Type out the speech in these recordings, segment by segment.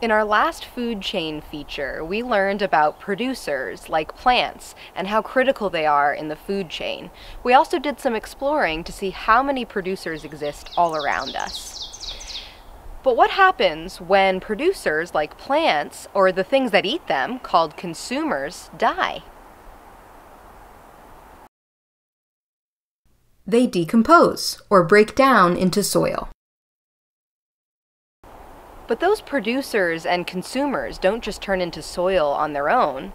In our last food chain feature, we learned about producers, like plants, and how critical they are in the food chain. We also did some exploring to see how many producers exist all around us. But what happens when producers, like plants, or the things that eat them, called consumers, die? They decompose, or break down into soil. But those producers and consumers don't just turn into soil on their own.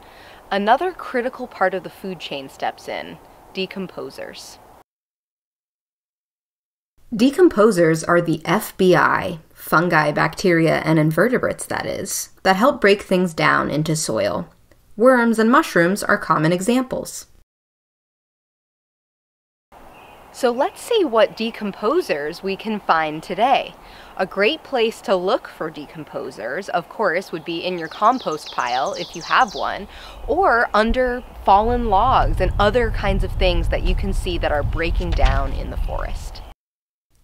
Another critical part of the food chain steps in decomposers. Decomposers are the FBI, fungi, bacteria, and invertebrates, that is, that help break things down into soil. Worms and mushrooms are common examples. So let's see what decomposers we can find today. A great place to look for decomposers, of course, would be in your compost pile if you have one, or under fallen logs and other kinds of things that you can see that are breaking down in the forest.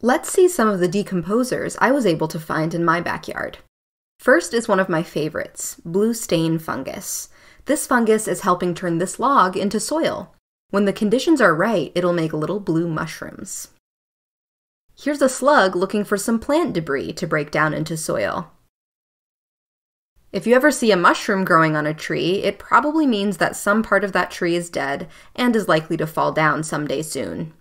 Let's see some of the decomposers I was able to find in my backyard. First is one of my favorites, blue stain fungus. This fungus is helping turn this log into soil. When the conditions are right, it'll make little blue mushrooms. Here's a slug looking for some plant debris to break down into soil. If you ever see a mushroom growing on a tree, it probably means that some part of that tree is dead and is likely to fall down someday soon.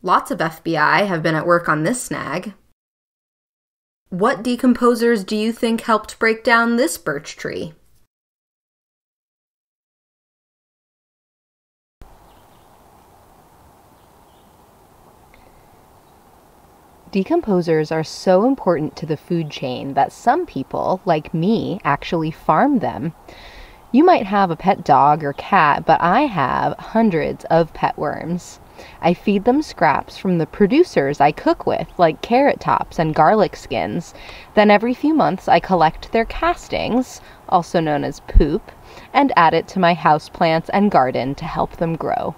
Lots of FBI have been at work on this snag. What decomposers do you think helped break down this birch tree? Decomposers are so important to the food chain that some people, like me, actually farm them. You might have a pet dog or cat, but I have hundreds of pet worms. I feed them scraps from the producers I cook with, like carrot tops and garlic skins. Then every few months I collect their castings, also known as poop, and add it to my houseplants and garden to help them grow.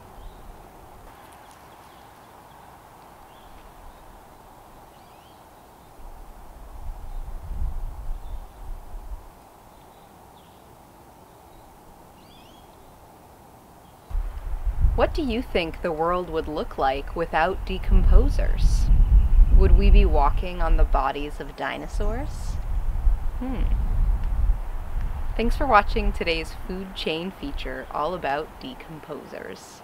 What do you think the world would look like without decomposers? Would we be walking on the bodies of dinosaurs? Hmm. Thanks for watching today's food chain feature all about decomposers.